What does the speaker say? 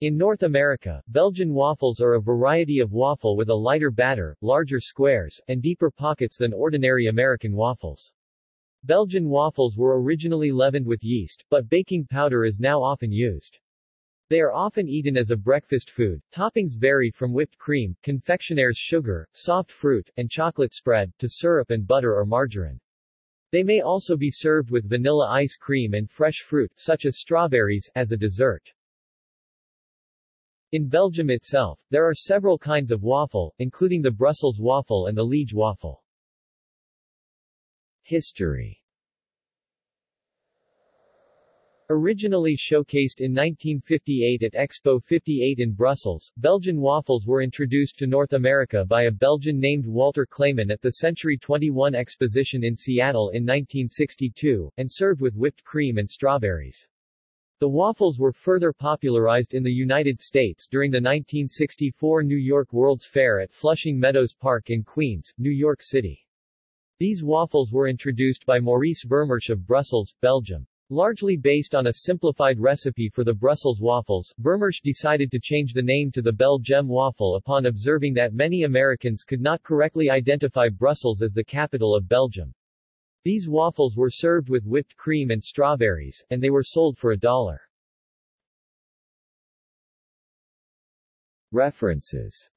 In North America, Belgian waffles are a variety of waffle with a lighter batter, larger squares, and deeper pockets than ordinary American waffles. Belgian waffles were originally leavened with yeast, but baking powder is now often used. They are often eaten as a breakfast food. Toppings vary from whipped cream, confectioner's sugar, soft fruit, and chocolate spread, to syrup and butter or margarine. They may also be served with vanilla ice cream and fresh fruit, such as strawberries, as a dessert. In Belgium itself, there are several kinds of waffle, including the Brussels waffle and the Liege waffle. History Originally showcased in 1958 at Expo 58 in Brussels, Belgian waffles were introduced to North America by a Belgian named Walter Cleyman at the Century 21 Exposition in Seattle in 1962, and served with whipped cream and strawberries. The waffles were further popularized in the United States during the 1964 New York World's Fair at Flushing Meadows Park in Queens, New York City. These waffles were introduced by Maurice Vermersch of Brussels, Belgium. Largely based on a simplified recipe for the Brussels waffles, Vermersch decided to change the name to the Bel-Gem waffle upon observing that many Americans could not correctly identify Brussels as the capital of Belgium. These waffles were served with whipped cream and strawberries, and they were sold for a dollar. References